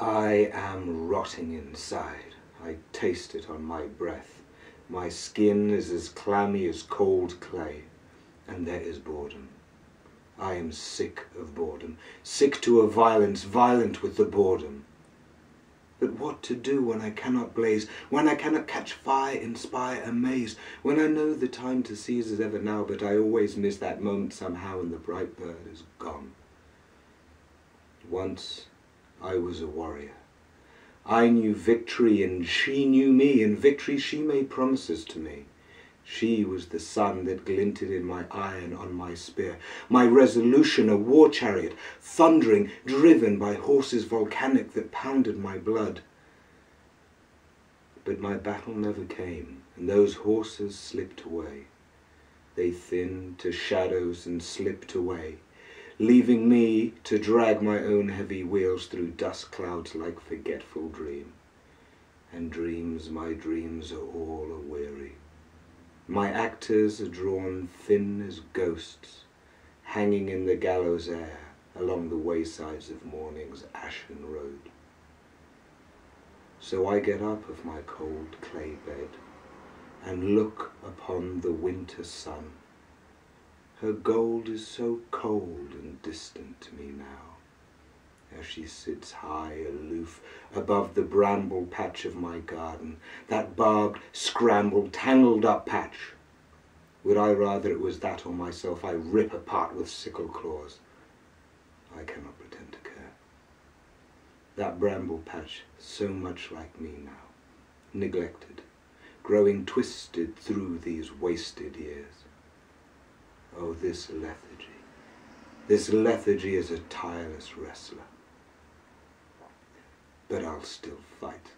I am rotting inside. I taste it on my breath. My skin is as clammy as cold clay, and there is boredom. I am sick of boredom, sick to a violence, violent with the boredom. But what to do when I cannot blaze, when I cannot catch fire, inspire, amaze, when I know the time to seize is ever now, but I always miss that moment somehow and the bright bird is gone. Once I was a warrior. I knew victory and she knew me. and victory she made promises to me. She was the sun that glinted in my eye and on my spear. My resolution, a war chariot, thundering, driven by horses volcanic that pounded my blood. But my battle never came, and those horses slipped away. They thinned to shadows and slipped away leaving me to drag my own heavy wheels through dust clouds like forgetful dream. And dreams, my dreams are all a-weary. My actors are drawn thin as ghosts, hanging in the gallows air along the waysides of morning's ashen road. So I get up of my cold clay bed and look upon the winter sun her gold is so cold distant to me now, as she sits high aloof above the bramble patch of my garden, that barbed, scrambled, tangled up patch. Would I rather it was that or myself I rip apart with sickle claws? I cannot pretend to care. That bramble patch, so much like me now, neglected, growing twisted through these wasted years. Oh, this lethargy. This lethargy is a tireless wrestler. But I'll still fight.